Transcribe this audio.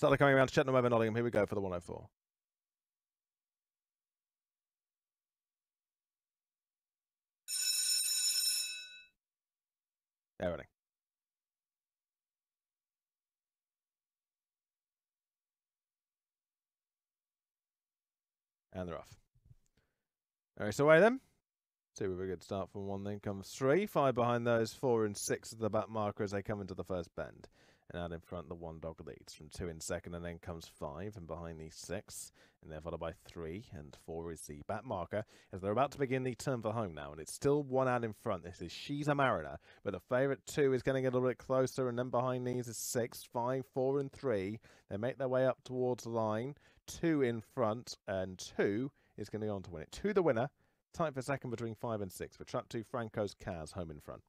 Started coming around to Cheltenham over Nottingham. Here we go for the 104. Everything. And they're off. Race away then. Two with a good start from one, then comes three. Five behind those, four and six at the back marker as they come into the first bend. And out in front, the one dog leads from two in second, and then comes five, and behind these six, and they're followed by three, and four is the back marker as they're about to begin the turn for home now, and it's still one out in front. This is She's a Mariner, but the favourite two is getting a little bit closer, and then behind these is six, five, four, and three. They make their way up towards the line, two in front, and two is going to go on to win it. To the winner, tight for second between five and six. For trap two, Francos Caz home in front.